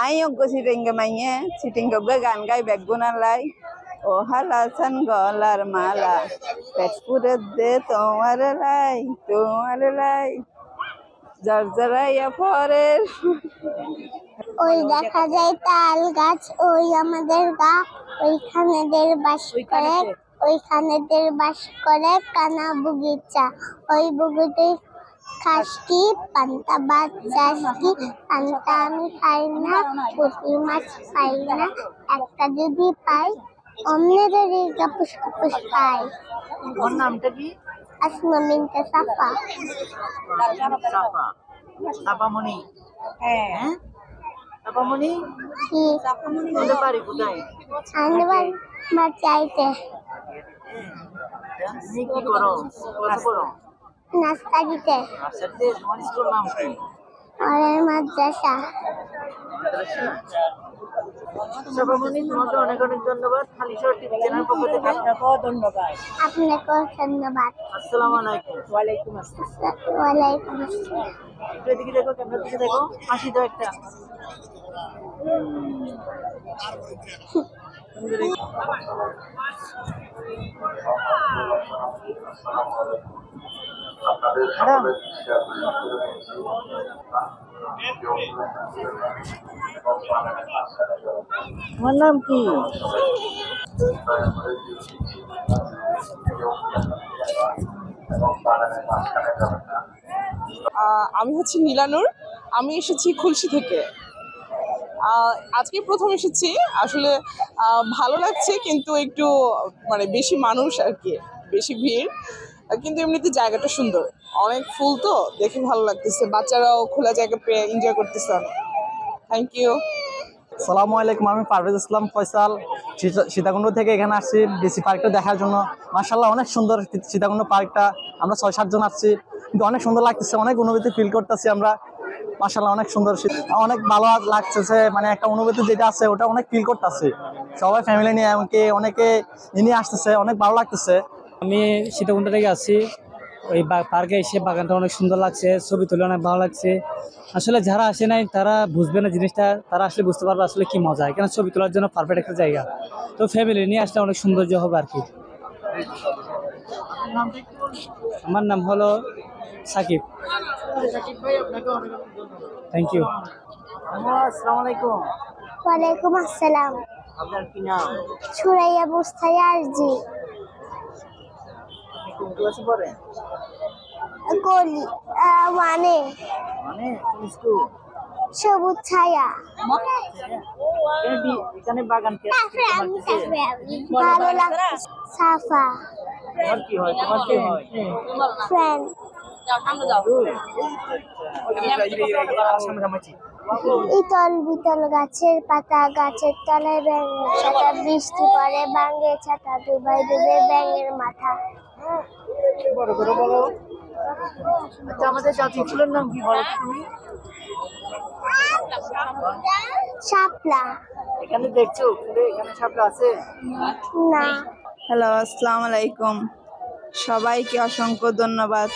I অজ্ঞ সিটিংগে মাইয়ে সিটিংগে গান গাই বেগুনার লাই ও হালাসান গলার মালা পেটপুরে দে তোমার লাই তোমার লাই জর্জরাইয়া পরের ওই দেখা যায় তাল গাছ ওই আমাদের গা ওইখানে দের বাস করে ওইখানে দের বাস করে কানা বুগিচা ওই বুগিতে খাসকি পান্তা ভাত চাষকি পান্তা আমি খাই না পুঁটি মাছ পাই না একটা যদি পাই অন্যদেরই কাপুস কাপুস পাই। ওর নামটা কি? আসমা মিনতে সাফা চাপা চাপামণি হ্যাঁ। চাপামণি কি? সাফামণি ওদের বাড়ি কোথায়? আনবার মা চাইতে কি করো? কত করো নাস্তা দিতে। দে তোমার স্কুল নাম কি? অরের মাদ্রাসা। তোমাকে অনেক অনেক ধন্যবাদ। খালি শহর টিভি চ্যানেল পক্ষ থেকে ধন্যবাদ। আপনাকেও ধন্যবাদ। আসসালামু আলাইকুম। ওয়ালাইকুম আসসালাম। ওয়ালাইকুম আসসালাম। এদিকে দেখো ক্যামেরার দিকে দেখো হাসি দাও একটা। ম্যাডাম তোমার নাম কি? আমি হচ্ছে নীলানুর আমি এসেছি খুলশি থেকে। আহ, আজকে প্রথম এসেছি। আসলে আহ, ভালো লাগছে কিন্তু একটু মানে বেশি মানুষ আর কি বেশি ভিড়। কিন্তু এমনিতে জায়গাটা সুন্দর। অনেক ফুল তো দেখে ভালো লাগতেছে। বাচ্চারাও খোলা জায়গা পেয়ে এনজয় করতেছে। থ্যাংক ইউ সালামু আলাইকুম আমি পারভেজ ইসলাম ফয়সাল। সীতাকুণ্ড থেকে এখানে আসছি ডিসি পার্কটা দেখার জন্য। মার্শাল্লাহ অনেক সুন্দর সীতাকুণ্ড পার্কটা। আমরা ছয় সাতজন আসছি। কিন্তু অনেক সুন্দর লাগতেছে অনেক অনুভূতি ফিল করতেছি আমরা। মার্শাল্লাহ অনেক সুন্দর শীত- অনেক ভালো লাগতেছে মানে একটা অনুভূতি যেটা আছে ওটা অনেক ফিল করতেছি। সবাই ফ্যামিলি নিয়ে এমনকি অনেকে নিয়ে আসতেছে অনেক ভালো লাগতেছে। আমি সীতাকুণ্ড থেকে আসছি। ওই বা- পার্কে এসে বাগানটা অনেক সুন্দর লাগছে ছবি তুলে অনেক ভালো লাগছে। আসলে যারা আসে নাই তারা বুঝবে না জিনিসটা তারা আসলে বুঝতে পারবে আসলে কি মজা এখানে ছবি তোলার জন্য পারফেক্ট একটা জায়গা। তো ফ্যামিলি নিয়ে আসলে অনেক সৌন্দর্য হবে আর কি। আমার নাম হলো সাকিব। থ্যাংক ইউ ওয়ালাইকুম আসসালাম। আপনার কি নাম? সুরাইয়া বুস্তায়া আরজি। ক্লাসে পড়েন গলি মানে মানে স্কুল সবুজ ছায়া এখানে বাগান কে ভালো লাগছে সাফা তোমার কি হয় তোমার কি হয় ফ্রেন্ড ইতল বিতল গাছের পাতা গাছের তলায় ব্যাঙ ছাতা বৃষ্টি পড়ে বাঙ্গে ছাতা ডুবাই ডুবে ব্যাঙের মাথা। বড় করে বলো। আচ্ছা আমাদের জাতীয় ফুলের নাম কি বলো তুমি? শাপলা। এখানে দেখছ? ফুলে এখানে সাপলা আছে? না। হ্যালো আসসালামু আলাইকুম। সবাইকে অসংখ্য ধন্যবাদ।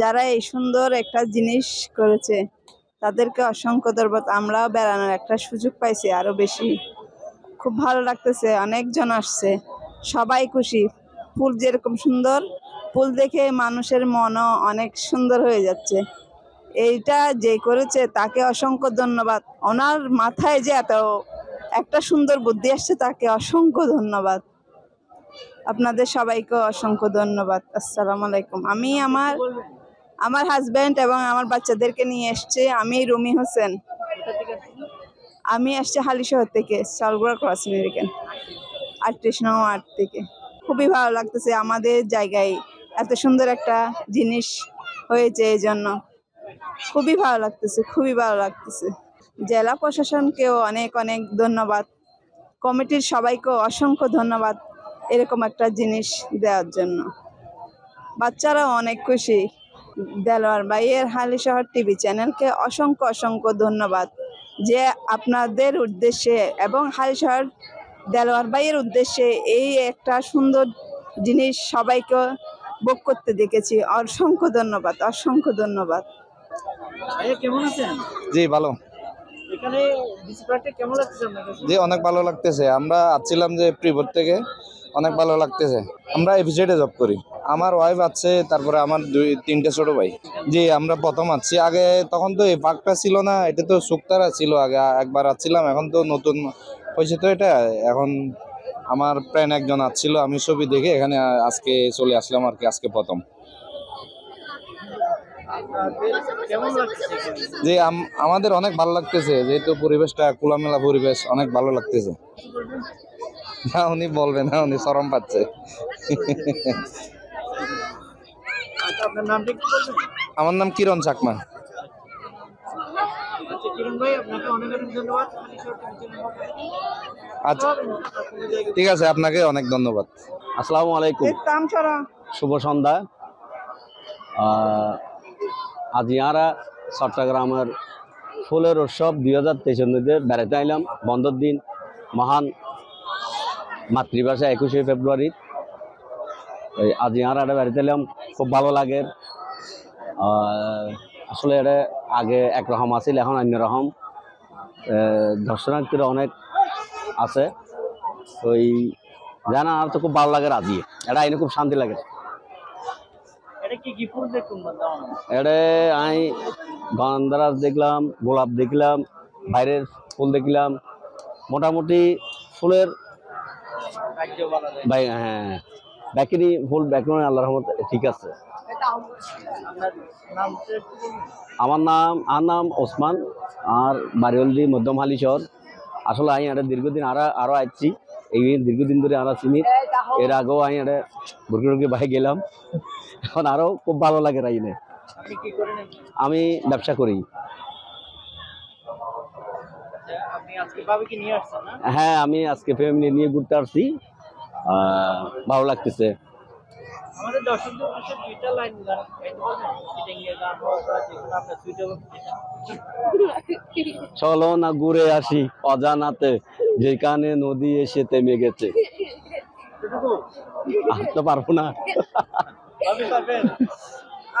যারা এই সুন্দর একটা জিনিস করেছে তাদেরকে অসংখ্য ধন্যবাদ। আমরাও বেড়ানোর একটা সুযোগ পাইছি আরও বেশি। খুব ভালো লাগতেছে, অনেকজন আসছে। সবাই খুশি। ফুল যেরকম সুন্দর, ফুল দেখে মানুষের মনও অনেক সুন্দর হয়ে যাচ্ছে। এইটা যে করেছে, তাকে অসংখ্য ধন্যবাদ। ওনার মাথায় যে এত একটা সুন্দর বুদ্ধি আসছে, তাকে অসংখ্য ধন্যবাদ। আপনাদের সবাইকে অসংখ্য ধন্যবাদ। আসসালামু আলাইকুম। আমি আমার আমার হাজব্যান্ড এবং আমার বাচ্চাদেরকে নিয়ে এসছে। আমি রুমি হোসেন। আমি আসছি হালিশহর থেকে সালগুড়া ক্রস আমেরিকান আটত্রিশ নং আট থেকে। খুবই ভালো লাগতেছে আমাদের জায়গায়। এত সুন্দর একটা জিনিস হয়েছে এই জন্য। খুবই ভালো লাগতেছে, খুবই ভালো লাগতেছে। জেলা প্রশাসনকেও অনেক অনেক ধন্যবাদ। কমিটির সবাইকেও অসংখ্য ধন্যবাদ এরকম একটা জিনিস দেওয়ার জন্য। বাচ্চারাও অনেক খুশি। দেলোয়ার ভাইয়ের হালি শহর টিভি চ্যানেলকে অসংখ্য অসংখ্য ধন্যবাদ যে আপনাদের উদ্দেশ্যে এবং হালি শহর দেলোয়ার ভাইয়ের উদ্দেশ্যে এই একটা সুন্দর জিনিস সবাইকে ভোগ করতে দেখেছি। অসংখ্য ধন্যবাদ অসংখ্য ধন্যবাদ। কেমন আছেন? জি ভালো। যে অনেক ভালো লাগতেছে। আমরা আসছিলাম যে প্রিভোর থেকে অনেক ভালো লাগতেছে। আমরা এফিসিয়েটে জব করি। আমার ওয়াইফ আছে, তারপরে আমার দুই, তিনটে ছোট ভাই। জি, আমরা প্রথম আছি। আগে তখন তো এই পার্কটা ছিল না, এটা তো শুক্তারা ছিল আগে, একবার আসছিলাম এখন তো নতুন হয়েছে তো এটা। এখন আমার ফ্রেন্ড একজন আসছিল আমি ছবি দেখে এখানে আজকে চলে আসলাম আর কি, আজকে প্রথম? যে আম- আমাদের অনেক ভালো লাগতেছে, যেহেতু পরিবেশটা খোলামেলা পরিবেশ, অনেক ভালো লাগতেছে। না, উনি বলবেন না, উনি সরম পাচ্ছে। আচ্ছা আপনার নামটা কি বলবেন? আমার নাম কিরণ চাকমা। আচ্ছা কিরণ ভাই আপনাকে অনেক অনেক ধন্যবাদ। খালি শর্ট চ্যানেল আচ্ছা ঠিক আছে আপনাকে অনেক ধন্যবাদ। আসসালামু আলাইকুম। শুভ সন্ধ্যা। আজ ইয়ারা চট্টগ্রামের ফুলের উৎসব দুই হাজার তেইশের মধ্যে বেড়াতে আইলাম। বন্ধর দিন মহান মাতৃভাষা একুশে ফেব্রুয়ারি। এই আজ ইয়ারা এটা বেড়াতে এলাম খুব ভালো লাগে। আসলে এটা আগে একরকম আছিল এখন অন্যরকম আহ, দর্শনার্থীরা অনেক আছে। ওই জানা আর তো খুব ভালো লাগে আজি এটা আইনে খুব শান্তি লাগে। এটা আই গন্ধরাজ দেখলাম গোলাপ দেখলাম বাইরের ফুল দেখলাম। মোটামুটি ফুলের হ্যাঁ। ব্যাকেরি ফুল ব্যাকরণ আল্লাহ রহমত ঠিক আছে। আমার নাম আর নাম ওসমান আর বাড়িওলদি মধ্যম হালি শহর। আসলে আমি এটা দীর্ঘদিন আরও আরও আসছি এই দীর্ঘদিন ধরে আরও চিনি। এর আগেও আমি এটা বুরকি টুরকি বাই গেলাম। এখন আরও খুব ভালো লাগে রাইনে আমি ব্যবসা করি। হ্যাঁ আমি আজকে ফ্যামিলি নিয়ে ঘুরতে আসছি। ভালো লাগতেছে। আমাদের দর্শকদের উদ্দেশ্যে দুইটা লাইন গান চলো না ঘুরে আসি অজানাতে যেখানে নদী এসে থেমে গেছে। আসতে পারব না।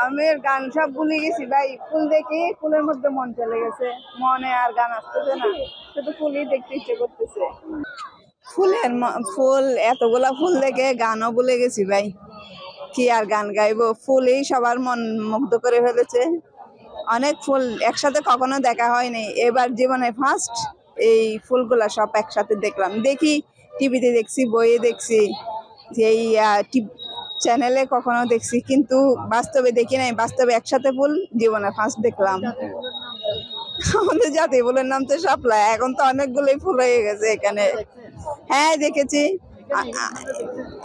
আমি গান সব ভুলে গেছি ভাই ফুল দেখি ফুলের মধ্যে মন চলে গেছে। মনে আর গান আসতেছে না শুধু ফুলই দেখতে ইচ্ছে করতেছে। ফুলের ফুল, এতগুলা ফুল দেখে গানও ভুলে গেছি ভাই। কি আর গান গাইবো? ফুলই সবার মন মুগ্ধ করে ফেলেছে। অনেক ফুল একসাথে কখনো দেখা হয়নি। এবার জীবনে ফার্স্ট এই ফুলগুলা সব একসাথে দেখলাম। দেখি টিভিতে দেখছি, বইয়ে দেখছি। এই চ্যানেলে কখনো দেখছি, কিন্তু বাস্তবে দেখি নাই। বাস্তবে একসাথে ফুল জীবনে ফার্স্ট দেখলাম। আমাদের জাতি ফুলের নাম তো শাপলা। এখন তো অনেকগুলোই ফুল হয়ে গেছে এখানে। হ্যাঁ দেখেছি।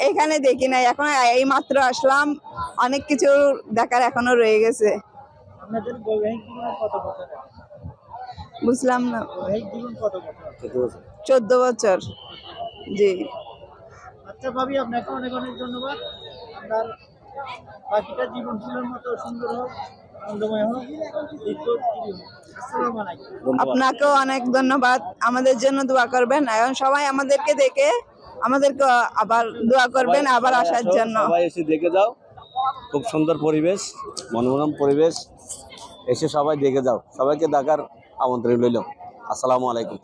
এখানে দেখি নাই এখন এই মাত্র আসলাম। অনেক কিছু দেখার এখনও রয়ে গেছে। বুঝলাম না। চোদ্দ বছর। জি। আচ্ছা ভাবি আপনাকে অনেক অনেক ধন্যবাদ। আপনার বাকিটা জীবন ফুলের মতো সুন্দর হোক। আপনাকেও অনেক ধন্যবাদ। আমাদের জন্য দোয়া করবেন। এখন সবাই আমাদেরকে দেখে আমাদেরকে আবার দোয়া করবেন আবার আসার জন্য। সবাই এসে দেখে যাও। খুব সুন্দর পরিবেশ মনোরম পরিবেশ। এসে সবাই দেখে যাও। সবাইকে দেখার আমন্ত্রণ রইল। আসসালামু আলাইকুম।